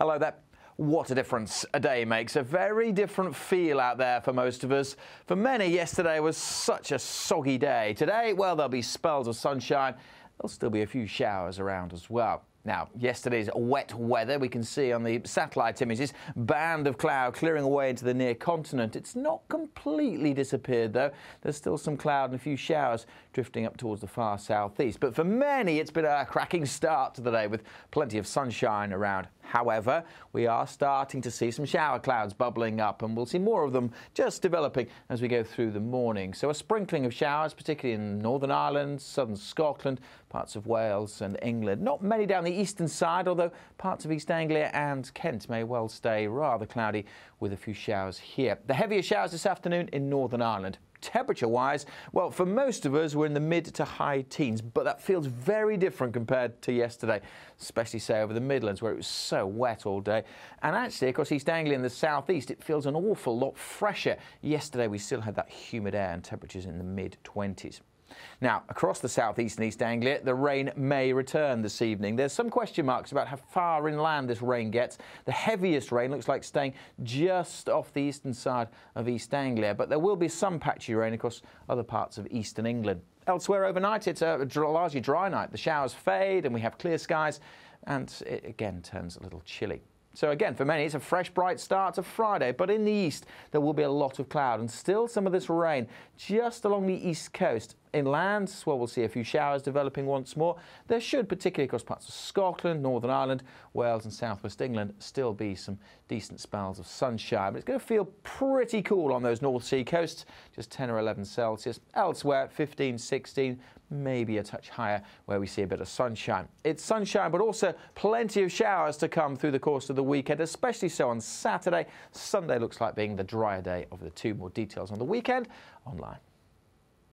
Hello there. What a difference a day makes. A very different feel out there for most of us. For many, yesterday was such a soggy day. Today, well, there'll be spells of sunshine. There'll still be a few showers around as well. Now, yesterday's wet weather we can see on the satellite images, band of cloud clearing away into the near continent. It's not completely disappeared though. There's still some cloud and a few showers drifting up towards the far southeast. But for many, it's been a cracking start to the day with plenty of sunshine around. However, we are starting to see some shower clouds bubbling up and we'll see more of them just developing as we go through the morning. So a sprinkling of showers, particularly in Northern Ireland, southern Scotland, parts of Wales and England. Not many down the eastern side, although parts of East Anglia and Kent may well stay rather cloudy with a few showers here. The heavier showers this afternoon in Northern Ireland. Temperature wise, well, for most of us, we're in the mid to high teens, but that feels very different compared to yesterday, especially, say, over the Midlands, where it was so wet all day. And actually, across East Anglia and the southeast, it feels an awful lot fresher. Yesterday, we still had that humid air and temperatures in the mid 20s. Now, across the southeast and East Anglia, the rain may return this evening. There's some question marks about how far inland this rain gets. The heaviest rain looks like staying just off the eastern side of East Anglia, but there will be some patchy rain across other parts of eastern England. Elsewhere overnight, it's a largely dry night. The showers fade and we have clear skies, and it again turns a little chilly. So again, for many, it's a fresh, bright start to Friday, but in the east, there will be a lot of cloud and still some of this rain just along the east coast. Inland, well, we'll see a few showers developing once more. There should, particularly across parts of Scotland, Northern Ireland, Wales and southwest England, still be some decent spells of sunshine. But it's going to feel pretty cool on those North Sea coasts, just 10 or 11 Celsius. Elsewhere, 15, 16, maybe a touch higher where we see a bit of sunshine. It's sunshine, but also plenty of showers to come through the course of the weekend, especially so on Saturday. Sunday looks like being the drier day of the two. More details on the weekend online.